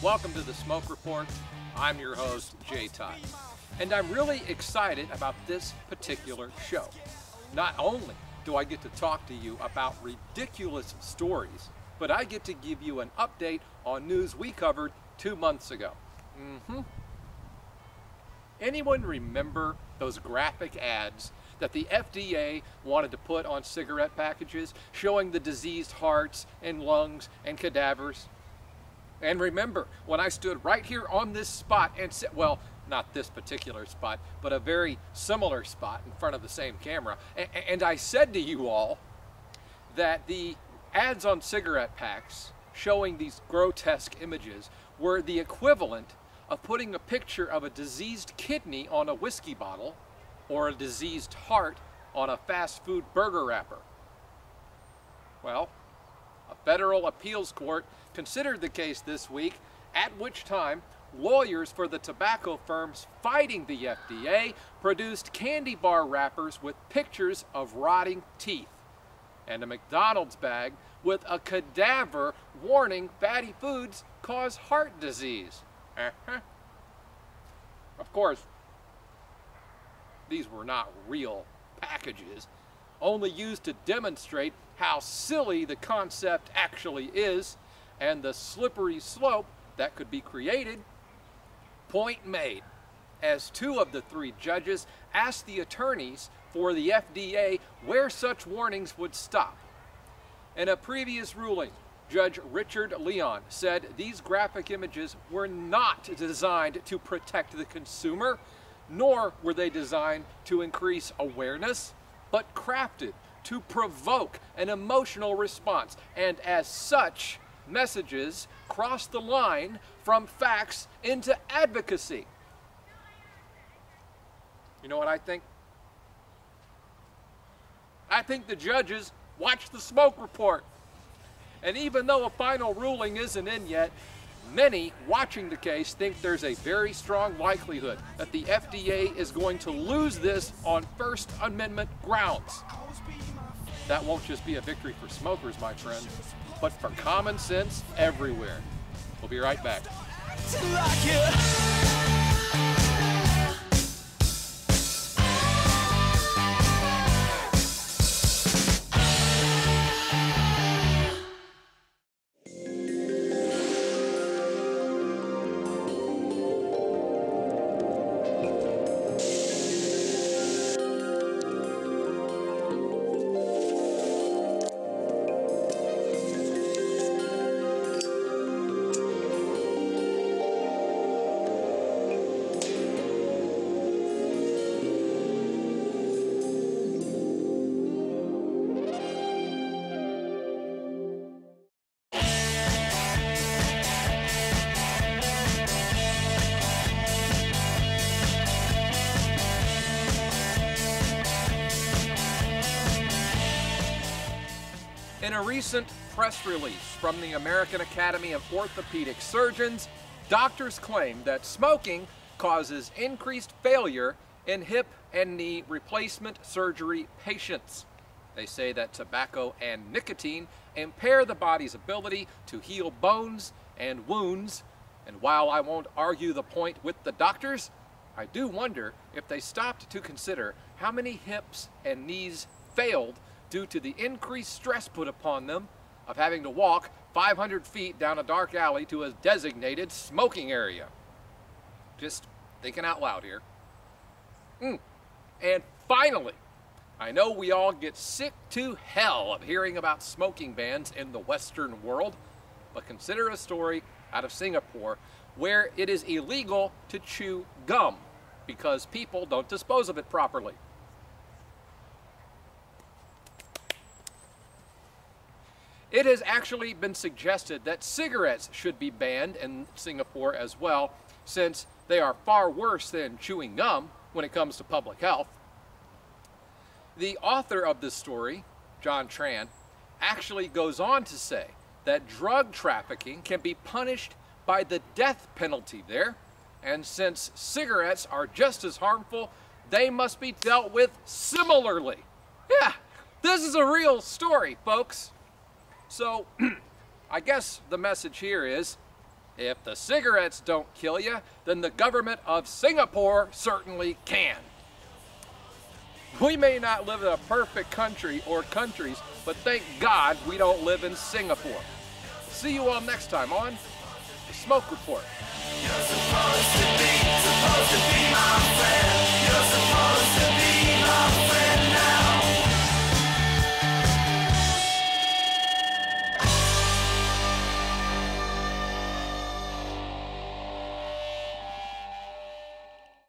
Welcome to the Smoke Report. I'm your host, Jay Todd. And I'm really excited about this particular show. Not only do I get to talk to you about ridiculous stories, but I get to give you an update on news we covered two months ago. Mm-hmm. Anyone remember those graphic ads that the FDA wanted to put on cigarette packages showing the diseased hearts and lungs and cadavers? And remember, when I stood right here on this spot and said, well, not this particular spot, but a very similar spot in front of the same camera, and I said to you all that the ads on cigarette packs showing these grotesque images were the equivalent of putting a picture of a diseased kidney on a whiskey bottle or a diseased heart on a fast food burger wrapper. Well, federal appeals court considered the case this week, at which time lawyers for the tobacco firms fighting the FDA produced candy bar wrappers with pictures of rotting teeth and a McDonald's bag with a cadaver warning fatty foods cause heart disease. Uh-huh. Of course, these were not real packages, only used to demonstrate how silly the concept actually is and the slippery slope that could be created. Point made, as two of the three judges asked the attorneys for the FDA where such warnings would stop. In a previous ruling, Judge Richard Leon said these graphic images were not designed to protect the consumer, nor were they designed to increase awareness, but crafted to provoke an emotional response. And as such, messages cross the line from facts into advocacy. You know what I think? I think the judges watched the smoke report. And even though a final ruling isn't in yet, many watching the case think there's a very strong likelihood that the FDA is going to lose this on First Amendment grounds. That won't just be a victory for smokers, my friends, but for common sense everywhere. We'll be right back. In a recent press release from the American Academy of Orthopedic Surgeons, doctors claim that smoking causes increased failure in hip and knee replacement surgery patients. They say that tobacco and nicotine impair the body's ability to heal bones and wounds. And while I won't argue the point with the doctors, I do wonder if they stopped to consider how many hips and knees failed due to the increased stress put upon them of having to walk 500 feet down a dark alley to a designated smoking area. Just thinking out loud here. Mm. And finally, I know we all get sick to hell of hearing about smoking bans in the Western world, but consider a story out of Singapore where it is illegal to chew gum because people don't dispose of it properly. It has actually been suggested that cigarettes should be banned in Singapore as well, since they are far worse than chewing gum when it comes to public health. The author of this story, John Tran, actually goes on to say that drug trafficking can be punished by the death penalty there, and since cigarettes are just as harmful, they must be dealt with similarly. Yeah, this is a real story, folks. So, I guess the message here is if the cigarettes don't kill you, then the government of Singapore certainly can. We may not live in a perfect country or countries, but thank God we don't live in Singapore. See you all next time on The Smoke Report.